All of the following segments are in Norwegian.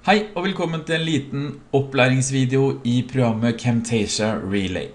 Hei og velkommen til en liten opplæringsvideo i programmet Camtasia Relay.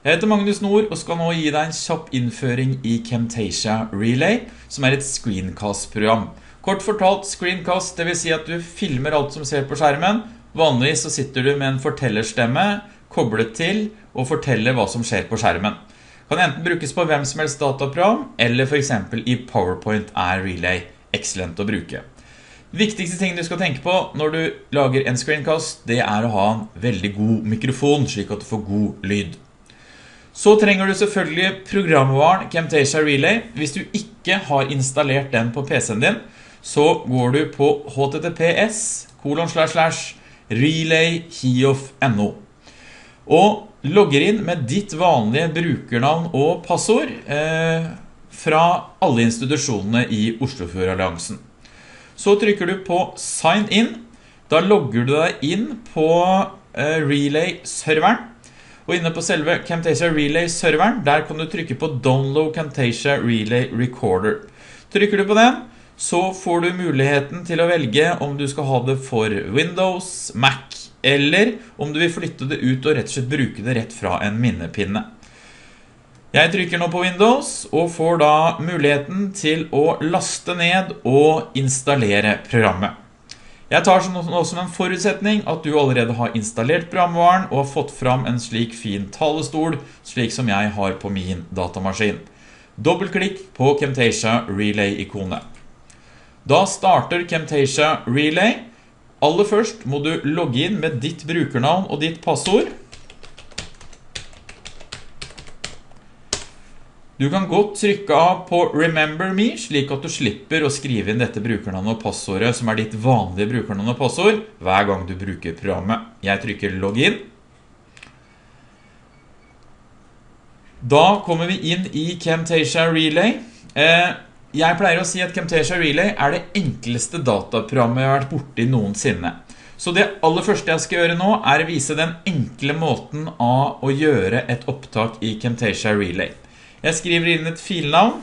Jeg heter Magnus Nord og skal nå gi deg en kjapp innføring i Camtasia Relay, som er et screencast-program. Kort fortalt screencast, det vil si at du filmer alt som ser på skjermen. Vanligvis så sitter du med en fortellerstemme koblet til og forteller hva som skjer på skjermen. Kan enten brukes på hvem som helst dataprogram, eller for eksempel i PowerPoint er Relay excellent å bruke. Viktigste ting du skal tenke på når du lager en screencast, det er å ha en veldig god mikrofon, slik at du får god lyd. Så trenger du selvfølgelig programvaren Camtasia Relay. Hvis du ikke har installert den på PC-en din, så går du på https relay.hiof.no og logger inn med ditt vanlige brukernavn og passord eh, fra alle institusjonene i Oslofjord-alliansen. Så trykker du på Sign In. Da logger du deg inn på eh, Relay-serveren. Og inne på selve Camtasia Relay-serveren, der kan du trykke på Download Camtasia Relay Recorder. Trykker du på den, så får du muligheten til å velge om du skal ha det for Windows, Mac, eller om du vil flytte det ut og rett og slett bruke det rett fra en minnepinne. Jeg trykker nå på Windows og får da muligheten til å laste ned og installere programmet. Jeg tar nå som en forutsetning at du allerede har installert programvaren og har fått fram en slik fin talestol, slik som jeg har på min datamaskin. Dobbeltklikk på Camtasia Relay-ikonet. Da starter Camtasia Relay. Aller først må du logge inn med ditt brukernavn og ditt passord. Du kan godt trykke av på Remember Me, slik at du slipper å skrive inn dette brukernavnet og passordet, som er ditt vanlige brukernavn og passord, hver gang du bruker programmet. Jeg trykker Login. Da kommer vi inn i Camtasia Relay. Eh, jeg pleier å si at Camtasia Relay er det enkleste dataprogrammet jeg har vært borte i noensinne. Så det aller første jeg skal gjøre nå er å vise den enkle måten av å gjøre et opptak i Camtasia Relay. Jeg skriver inn et filnavn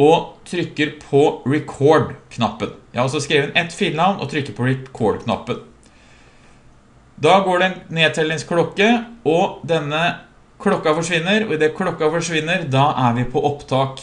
og trykker på record-knappen. Jeg har også skrevet et filnavn og trykker på record-knappen. Da går det en nedtellingsklokke, og denne klokka forsvinner, og i det klokka forsvinner, da er vi på opptak.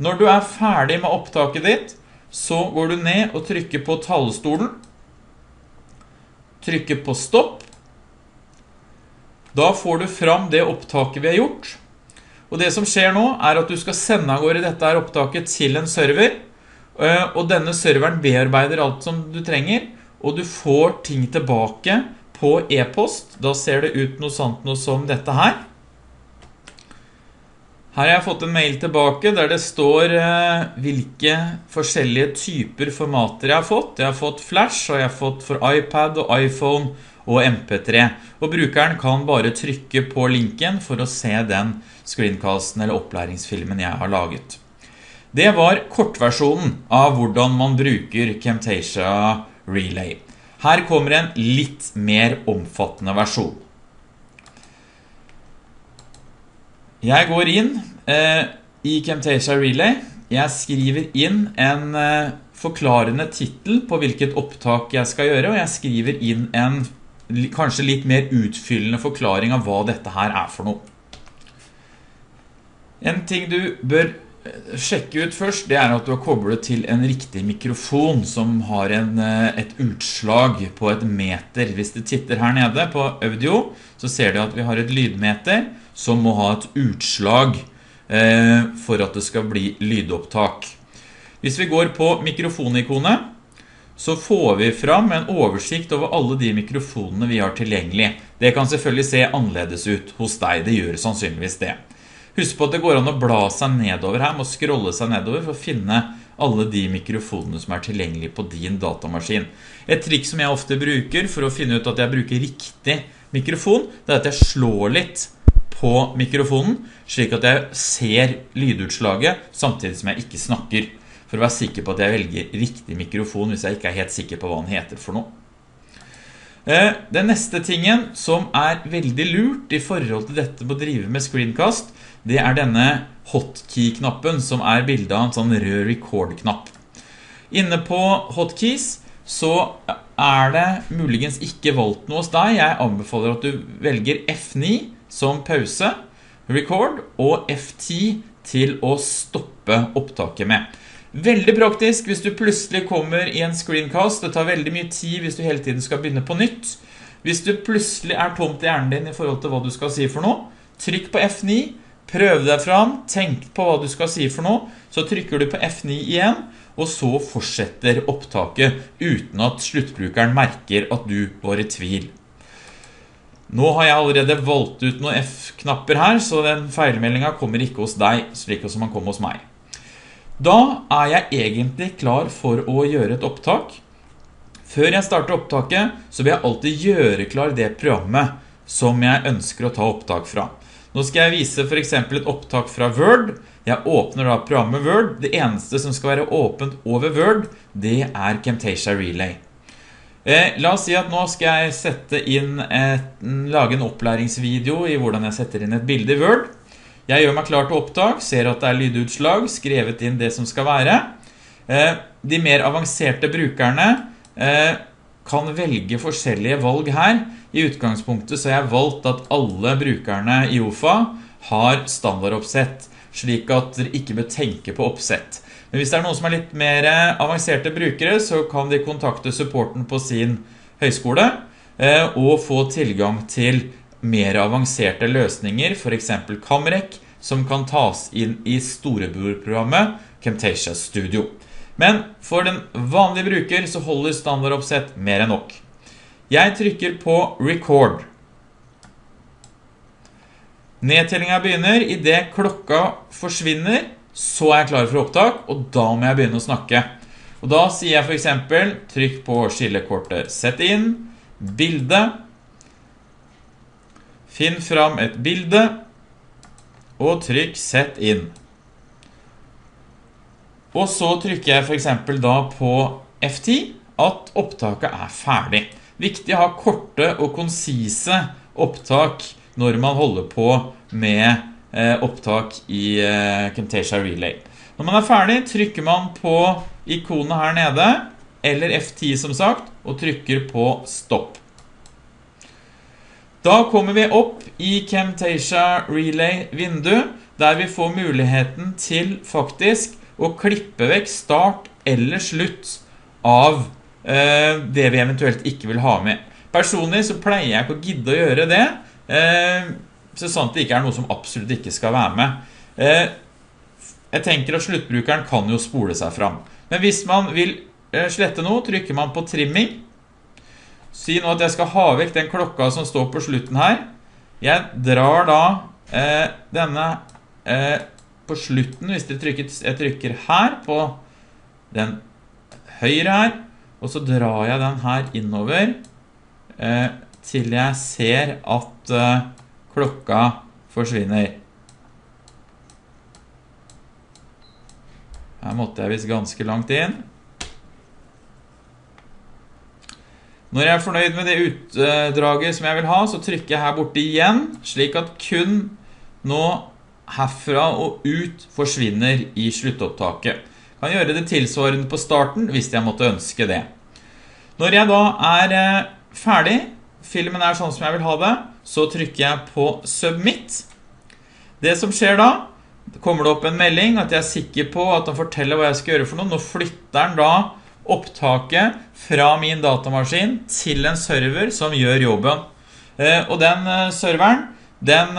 Når du er ferdig med opptaket ditt, så går du ned og trykker på tallstolen, trykker på stopp, da får du fram det opptaket vi har gjort. Og det som skjer nå er at du skal sende av gårde dette her opptaket til en server. Eh, og denne serveren bearbeider alt som du trenger, og du får ting tilbake på e-post. Da ser det ut noe sånt noe som dette her. Her har jeg fått en mail tilbake der det står eh, hvilke forskjellige typer formater jeg har fått. Jeg har fått Flash, og jeg har fått for iPad og iPhone og MP3. Og brukeren kan bare trykke på linken for å se den screencasten eller opplæringsfilmen jeg har laget. Det var kortversjonen av hvordan man bruker Camtasia Relay. Her kommer en litt mer omfattende versjon. Jeg går inn eh, i Camtasia Relay. Jeg skriver inn en eh, forklarende titel på hvilket opptak jeg skal gjøre, og jeg skriver inn en kanskje litt mer utfyllende forklaring av hva dette her er for noe. En ting du bør sjekke ut først, det er at du har koblet til en riktig mikrofon som har en, eh, et utslag på et meter. Hvis du titter her nede på audio, så ser du at vi har et lydmeter som må ha et utslag eh, for at det skal bli lydopptak. Hvis vi går på mikrofonikonet, så får vi fram en oversikt over alle de mikrofonene vi har tilgjengelig. Det kan selvfølgelig se annerledes ut hos deg, det gjør sannsynligvis det. Husk på at det går an å bla seg nedover her, må scrolle seg nedover for å finne alle de mikrofonene som er tilgjengelige på din datamaskin. Et trikk som jeg ofte bruker for å finne ut at jeg bruker riktig mikrofon, det er at jeg slår litt på mikrofonen, slik at jeg ser lydutslaget samtidig som jeg ikke snakker for å være sikker på at jeg velger riktig mikrofon hvis jeg ikke er helt sikker på hva den heter for noe. Eh, den neste tingen som er veldig lurt i forhold til dette med å drive med screencast, det er denne hotkey-knappen som er bildet av en sånn rød record-knapp. Inne på hotkeys så er det muligens ikke valgt noe hos deg. Jeg anbefaler at du velger F9 som pause, record, og F10 til å stoppe opptaket med. Veldig praktisk hvis du plutselig kommer i en screencast. Det tar veldig mye tid hvis du hele tiden skal begynne på nytt. Hvis du plutselig er tomt i hjernen din i forhold til hva du skal si for noe, trykk på F9, prøv deg fram, tenk på hva du skal si for noe, så trykker du på F9 igjen, og så fortsetter opptaket uten at sluttbrukeren merker at du var i tvil. Nå har jeg allerede valgt ut noen F-knapper her, så den feilmeldingen kommer ikke hos deg, slik som den kom hos meg. Da er jeg egentlig klar for å gjøre et opptak. Før jeg starter opptaket, så vil jeg alltid gjøre klar det programmet som jeg ønsker å ta opptak fra. Nå skal jeg vise for eksempel et opptak fra Word. Jeg åpner da programmet Word. Det eneste som skal være åpent over Word, det er Camtasia Relay. Eh, la oss si at nå skal jeg sette inn et, lage en opplæringsvideo i hvordan jeg setter inn et bilde i Word. Jeg gjør meg klar til opptak, ser at det er lydutslag, skrevet inn det som skal være. Eh, de mer avanserte brukerne eh, kan velge forskjellige valg her. I utgangspunktet så har jeg valgt at alle brukerne i OFA har standardoppsett, slik at dere ikke bør tenke på oppsett. Men hvis det er noen som er litt mer avanserte brukere, så kan de kontakte supporten på sin høyskole eh, og få tilgang til mer avanserte løsninger, for eksempel Camrec, som kan tas inn i storebrorprogrammet Camtasia Studio. Men for den vanlige bruker så holder standardoppsett mer enn nok. Jeg trykker på Record. Nedtellingen begynner. I det klokka forsvinner, så er jeg klar for opptak, og da må jeg begynne å snakke. Og da sier jeg for eksempel, trykk på skillekortet Sett inn, bilde, finn fram et bilde, og trykk Sett inn. Og så trykker jeg for eksempel da på F10 at opptaket er ferdig. Viktig å ha korte og konsise opptak når man holder på med Eh, opptak i eh, Camtasia Relay. Når man er ferdig, trykker man på ikonet her nede, eller F10 som sagt, og trykker på stopp. Da kommer vi opp i Camtasia Relay vindu, der vi får muligheten til faktisk å klippe vekk start eller slutt av det vi eventuelt ikke vil ha med. Personlig så pleier jeg ikke å gidde å gjøre det, eh, så sant det ikke er noe som absolutt ikke skal være med. Eh, jeg tenker at sluttbrukeren kan jo spole seg fram. Men hvis man vil eh, slette noe, trykker man på trimming. Si nå at jeg skal ha vekk den klokka som står på slutten her. Jeg drar da eh, denne eh, på slutten, hvis trykker, jeg trykker her på den høyre her, og så drar jeg den her innover eh, til jeg ser at eh, klokka forsvinner. Her måtte jeg vise ganske langt inn. Når jeg er fornøyd med det utdraget som jeg vil ha, så trykker jeg her borte igjen, slik at kun nå herfra og ut forsvinner i sluttopptaket. Kan gjøre det tilsvarende på starten hvis jeg måtte ønske det. Når jeg da er eh, ferdig, filmen er sånn som jeg vil ha det, så trykker jeg på Submit. Det som skjer da, kommer det opp en melding at jeg er sikker på at den forteller hva jeg skal gjøre for noe. Nå flytter den da opptaket fra min datamaskin til en server som gjør jobben. Eh, og den eh, serveren, den,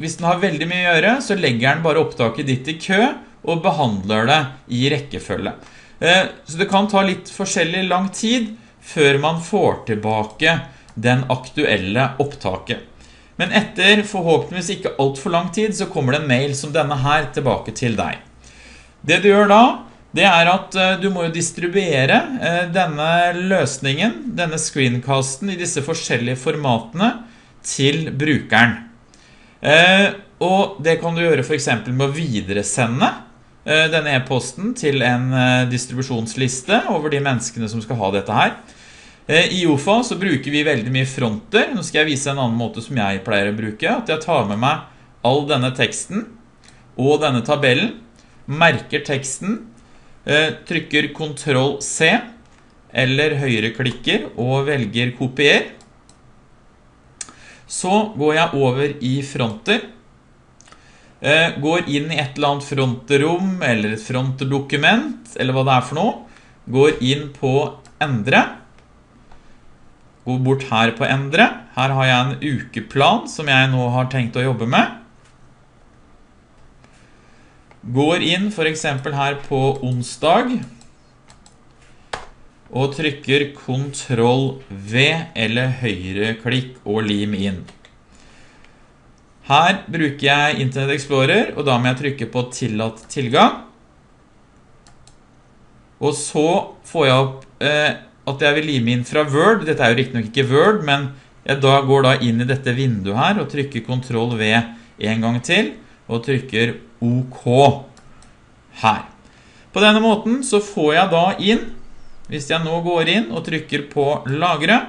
hvis den har veldig mye å gjøre, så legger den bare opptaket ditt i kø og behandler det i rekkefølge. Så det kan ta litt forskjellig lang tid før man får tilbake den aktuelle opptaket. Men etter forhåpentligvis ikke alt for lang tid så kommer det en mail som denne her tilbake til deg. Det du gjør da, det er at eh, du må jo distribuere eh, denne løsningen, denne screencasten i disse forskjellige formatene til brukeren. Eh, og det kan du gjøre for eksempel med å videresende denne e-posten til en distribusjonsliste over de menneskene som skal ha dette her. Eh, I OFA så bruker vi veldig mye fronter. Nå skal jeg vise en annen måte som jeg pleier å bruke. At jeg tar med meg all denne teksten og denne tabellen, merker teksten, eh, trykker Ctrl C, eller høyreklikker og velger kopier. Så går jeg over i fronter. Eh, går inn i et eller annet fronterom eller et frontdokument, eller hva det er for noe. Går inn på endre. Går bort her på endre. Her har jeg en ukeplan som jeg nå har tenkt å jobbe med. Går inn for eksempel her på onsdag og trykker Ctrl V eller høyreklikk og lim inn. Her bruker jeg Internet Explorer, og da må jeg trykke på tillatt tilgang. Og så får jeg opp eh, at jeg vil lime inn fra Word. Dette er jo riktig nok ikke Word, men jeg da går da inn i dette vinduet her og trykker Ctrl V en gang til, og trykker OK her. På denne måten så får jeg da inn, hvis jeg nå går inn og trykker på lagre,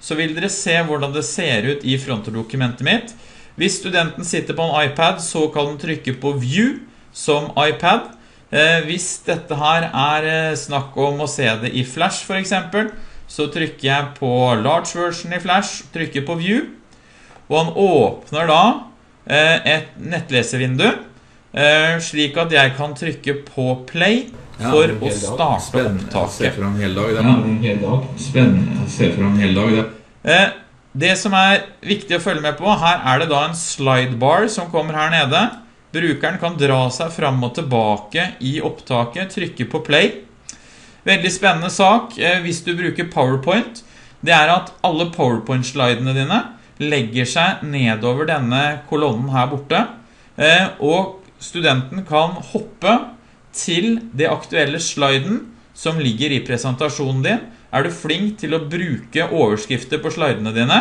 så vil dere se hvordan det ser ut i frontdokumentet mitt. Hvis studenten sitter på en iPad, så kan den trykke på View som iPad. Eh, hvis dette her er eh, snakk om å se det i Flash for eksempel, så trykker jeg på Large Version i Flash, trykker på View, og han åpner da eh, et nettlesevindu, slik at jeg kan trykke på Play for å starte opptaket. Se for en hel dag. Det er en hel dag. Spennende. Se for en hele dag. Det. Det som er viktig å følge med på, her er det da en slidebar som kommer her nede. Brukeren kan dra seg fram og tilbake i opptaket, trykke på play. Veldig spennende sak hvis du bruker PowerPoint. Det er at alle PowerPoint-slidene dine legger seg nedover denne kolonnen her borte. Og studenten kan hoppe til det aktuelle sliden som ligger i presentasjonen din. Er du flink til å bruke overskrifter på slidene dine,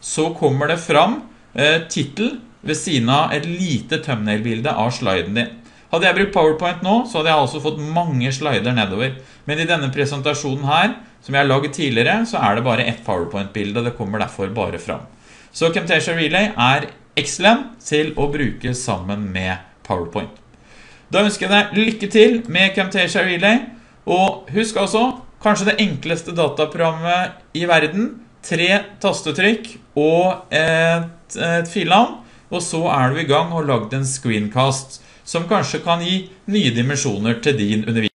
så kommer det fram eh, titel ved siden av et lite thumbnail-bilde av sliden din. Hadde jeg brukt PowerPoint nå, så hadde jeg altså fått mange slider nedover. Men i denne presentasjonen her, som jeg har laget tidligere, så er det bare ett PowerPoint-bilde, og det kommer derfor bare fram. Så Camtasia Relay er excellent til å bruke sammen med PowerPoint. Da ønsker jeg deg lykke til med Camtasia Relay, og husk altså, kanskje det enkleste dataprogrammet i verden, tre tastetrykk og et, et filnavn, og så er du i gang og lagd en screencast som kanskje kan gi nye dimensjoner til din undervisning.